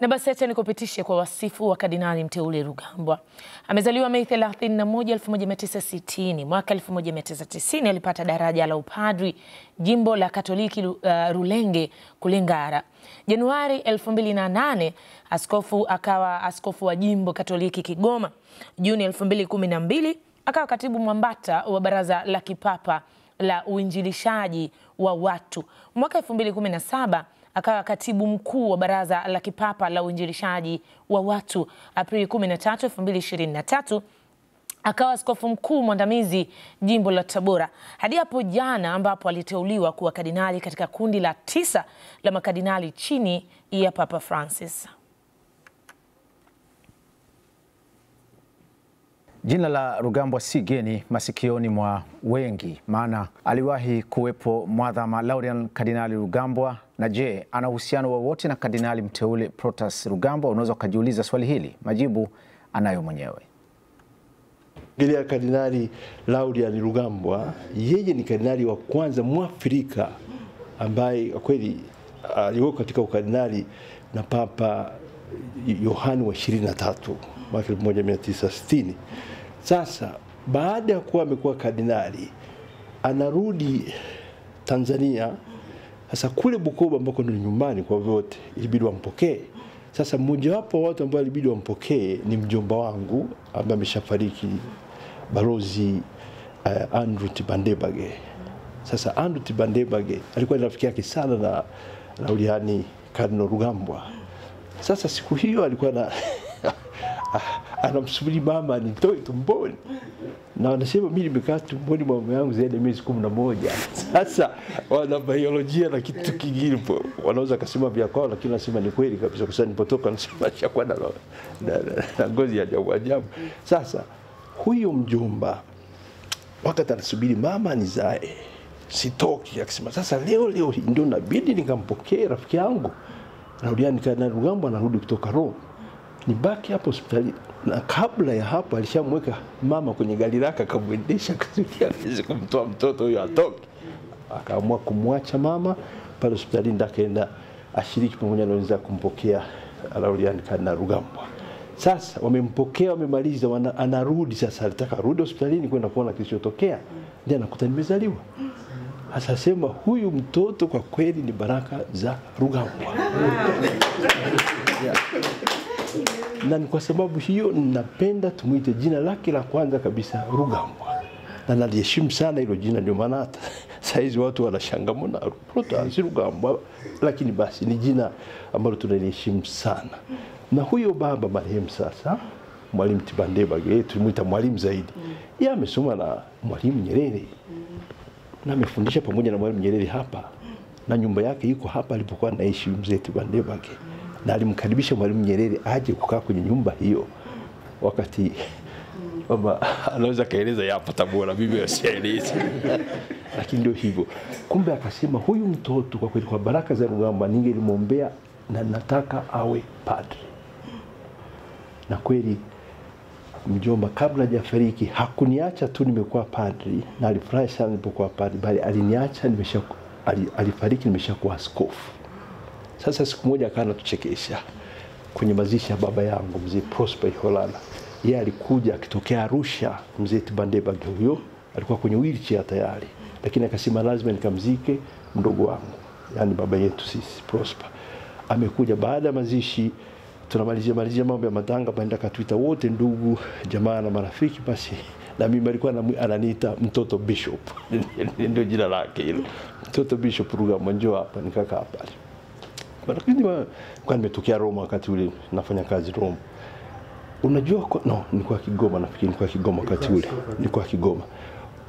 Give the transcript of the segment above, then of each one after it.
Na basi acha nikupitishe kwa wasifu wa Kardinali mteule Rugambwa. Amezaliwa Mei 31, 1960. Mwaka 1990 alipata daraja la upadri jimbo la Katoliki uh, Rulenge kule Ngara. Januari 2008 askofu akawa askofu wa jimbo Katoliki Kigoma. Juni 2012 akawa katibu mwambata wa Baraza la Kipapa la Uinjilishaji wa Watu. Mwaka 2017 akawa katibu mkuu wa Baraza la Kipapa la Uinjilishaji wa Watu. Aprili 13, 2023 akawa askofu mkuu mwandamizi jimbo la Tabora hadi hapo jana ambapo aliteuliwa kuwa kardinali katika kundi la tisa la makardinali chini ya Papa Francis. Jina la Rugambwa si geni masikioni mwa wengi, maana aliwahi kuwepo mwadhama Laurian Kardinali Rugambwa. Na je, ana uhusiano wowote na kardinali mteule Protas Rugambwa? Unaweza ukajiuliza swali hili, majibu anayo mwenyewe. Gelea Kardinali Laurian Rugambwa, yeye ni kardinali wa kwanza Mwafrika ambaye kwa kweli aliwekwa katika ukardinali na Papa Yohani wa 23 mwaka 1960. Sasa baada ya kuwa amekuwa kardinali anarudi Tanzania. Sasa kule Bukoba ambako ni nyumbani kwa vyote, ilibidi wampokee. Sasa mmojawapo wa watu ambao ilibidi wampokee ni mjomba wangu ambaye ameshafariki, balozi uh, Andrew Tibandebage. Sasa Andrew Tibandebage alikuwa ni rafiki yake sana na rauliani Kardinali Rugambwa. Sasa siku hiyo alikuwa na anamsubiri mama anitoe tumboni, na wanasema mimi nimekaa tumboni mwa mama yangu zaidi ya miezi kumi na moja. Sasa wana biolojia na kitu kingine wanaweza kasema vya kwao, lakini nasema ni kweli kabisa, kwa sababu nipotoka nasema shakuwa na, na, na, na ngozi ya ajabu ajabu. Sasa huyo mjomba wakati anasubiri mama nizae sitoki, akisema sasa leo leo ndio nabidi nikampokee rafiki yangu narudia nikaa na Rugambo, anarudi kutoka Rome, nibaki hapo hospitali. Na kabla ya hapo alishamweka mama kwenye gari lake akamwendesha aweze kumtoa mtoto huyo atoke. Akaamua kumwacha mama pale hospitalini, ndio akaenda ashiriki pamoja na wenzake kumpokea Laurian Kardinali Rugambwa. Sasa wamempokea, wamemaliza, wana, anarudi sasa, alitaka arudi hospitalini kwenda kuona kilichotokea, ndio anakuta nimezaliwa. Sasa sema huyu mtoto kwa kweli ni baraka za Rugambwa. yeah. Na ni kwa sababu hiyo napenda tumwite jina lake la kwanza kabisa Rugambwa, na naliheshimu sana hilo jina, ndio maana hata saizi watu wanashanga mbona Protas Rugambwa, lakini basi ni jina ambalo tunaliheshimu sana. Na huyo baba marehemu sasa Mwalimu Tibandebage, tulimwita mwalimu zaidi, yeye amesoma na Mwalimu Nyerere. Na amefundisha pamoja na Mwalimu Nyerere hapa. Na nyumba yake iko hapa alipokuwa anaishi mzee Tibandebage, na alimkaribisha Mwalimu Nyerere aje kukaa kwenye nyumba hiyo wakati kwamba anaweza kaeleza yapo Tabora, mimi asielezi lakini ndio hivyo. Kumbe akasema huyu mtoto kwa kweli, kwa baraka za Rugambwa ningelimwombea na nataka awe padri, na kweli mjomba kabla hajafariki hakuniacha tu nimekuwa padri, na alifurahi sana nilipokuwa padri, bali aliniacha nimesha, alifariki nimeshakuwa askofu. Sasa siku moja akawa anatuchekesha kwenye mazishi ya baba yangu mzee Prosper Holala. Yeye alikuja akitokea Arusha, mzee Tibandebage huyo alikuwa kwenye wheelchair tayari, lakini akasema lazima nikamzike mdogo wangu, yani baba yetu sisi Prosper. Amekuja baada ya mazishi tunamalizia malizia mambo ya matanga, baenda katuita wote ndugu jamaa na marafiki. Basi na mimi alikuwa ananiita mtoto bishop ndio jina lake hilo, mtoto bishop Rugambwa, njoo hapa. Nikakaa pale, lakini kwa nimetokea Roma wakati ule nafanya kazi Roma. Unajua kwa, no, nilikuwa Kigoma, nafikiri nilikuwa Kigoma wakati ule, nilikuwa Kigoma.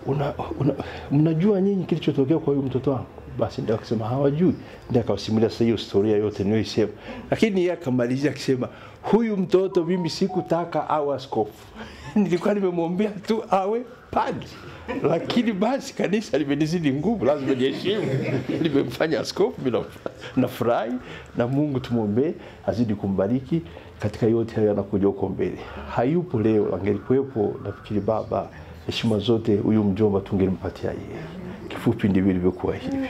Una, una, mnajua nyinyi kilichotokea kwa huyu mtoto wangu? Basi ndio akasema hawajui, ndio akawasimulia sasa hiyo historia yote niyoisema, lakini yeye akamalizia akisema huyu mtoto mimi sikutaka awe askofu nilikuwa nimemwombea tu awe padri, lakini basi kanisa limenizidi nguvu, lazima niheshimu, limemfanya askofu. Mimi nafurahi na Mungu tumwombee azidi kumbariki katika yote hayo yanakuja huko mbele. Hayupo leo, angelikuwepo nafikiri baba heshima zote huyu mjomba tungelimpatia yeye. Kifupi ndivyo ilivyokuwa hivyo.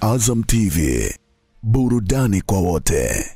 Azam TV, burudani kwa wote.